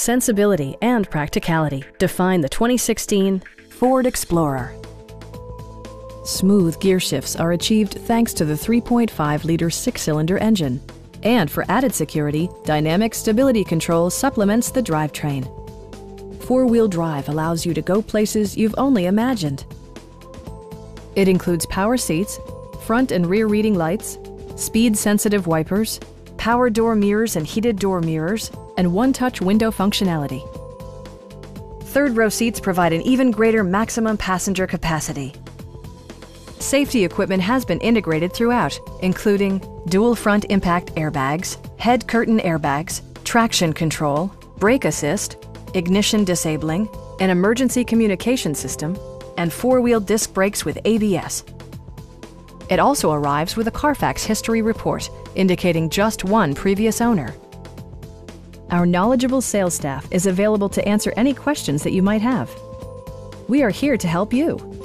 sensibility, and practicality define the 2016 Ford Explorer. Smooth gear shifts are achieved thanks to the 3.5-liter six-cylinder engine. And for added security, Dynamic Stability Control supplements the drivetrain. Four-wheel drive allows you to go places you've only imagined. It includes power seats, front and rear reading lights, speed-sensitive wipers, power door mirrors and heated door mirrors, and one-touch window functionality. Third row seats provide an even greater maximum passenger capacity. Safety equipment has been integrated throughout, including dual front impact airbags, head curtain airbags, traction control, brake assist, ignition disabling, an emergency communication system, and four-wheel disc brakes with ABS. It also arrives with a Carfax history report, indicating just one previous owner. Our knowledgeable sales staff is available to answer any questions that you might have. We are here to help you.